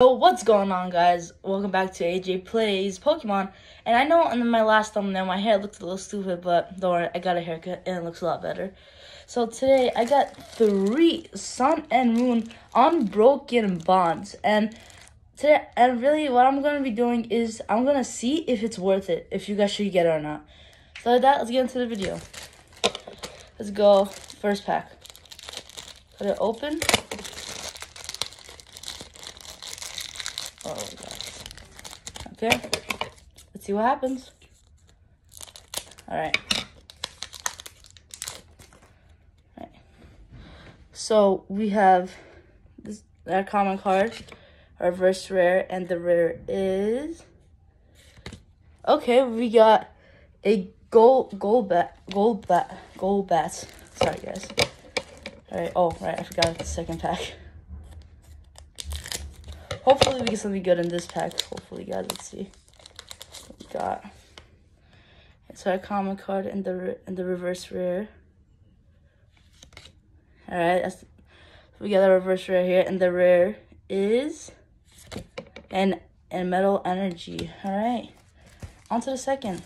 So what's going on guys? Welcome back to AJ Plays Pokemon. And I know in my last thumbnail my hair looked a little stupid, but don't worry, I got a haircut and it looks a lot better. So today I got three Sun and Moon Unbroken Bonds. And today and really what I'm gonna be doing is I'm gonna see if it's worth it, if you guys should get it or not. So with that, let's get into the video. Let's go first pack. Put it open. Oh. Okay. Let's see what happens. All right. All right. So we have this our common card, our reverse rare, and the rare is. Okay, we got a gold Golbat gold bat Golbat. Sorry guys. All right. Oh right, I forgot the second pack. Hopefully we get something good in this pack. Hopefully, guys. Let's see. What we got. It's our common card in the in the reverse rare. All right, that's we got a reverse rare here, and the rare is and and metal energy. All right, on to the second.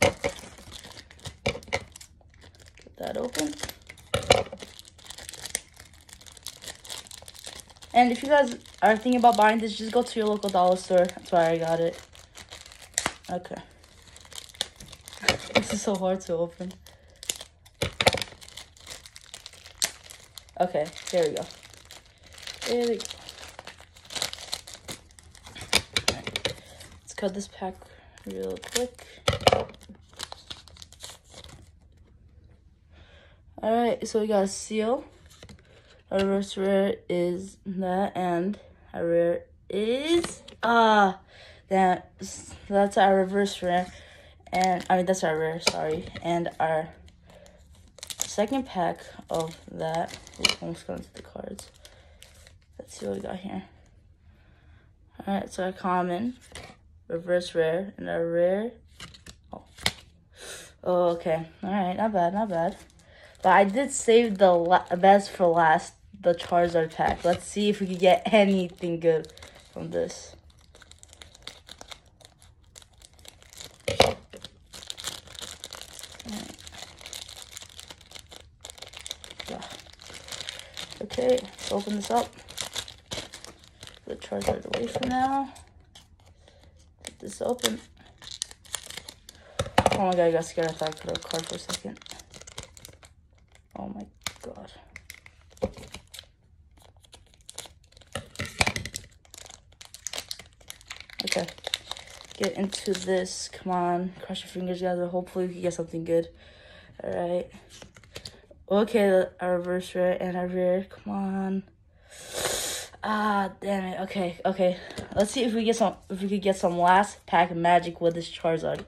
Get that open. And if you guys are thinking about buying this, just go to your local dollar store. That's why I got it. Okay. this is so hard to open. Okay, there we go. There we go. Let's cut this pack real quick. Alright, so we got a seal. Reverse rare is that, and our rare is ah, uh, that that's our reverse rare, and I mean that's our rare. Sorry, and our second pack of that. Ooh, almost got into the cards. Let's see what we got here. All right, so our common, reverse rare, and our rare. Oh, oh okay. All right, not bad, not bad. But I did save the best for last the Charizard pack. Let's see if we can get anything good from this. Okay, let's open this up. The Charizard away for now. Get this open. Oh my god, I got scared. I thought I put a card for a second. Oh my god. Okay. Get into this. Come on. Cross your fingers, guys. Hopefully we can get something good. Alright. Okay, our reverse rare and our rare. Come on. Ah, damn it. Okay, okay. Let's see if we get some if we could get some last pack of magic with this Charizard.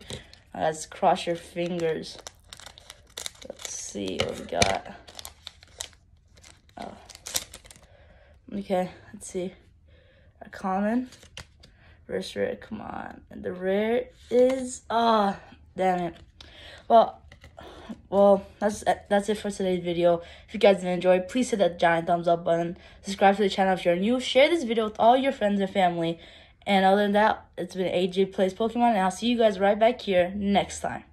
Let's cross your fingers. Let's see what we got. Oh. Okay, let's see. A common. First rare, come on. And the rare is, ah, oh, damn it. Well, well, that's that's it for today's video. If you guys enjoyed, please hit that giant thumbs up button. Subscribe to the channel if you're new. Share this video with all your friends and family. And other than that, it's been AJ Plays Pokemon, and I'll see you guys right back here next time.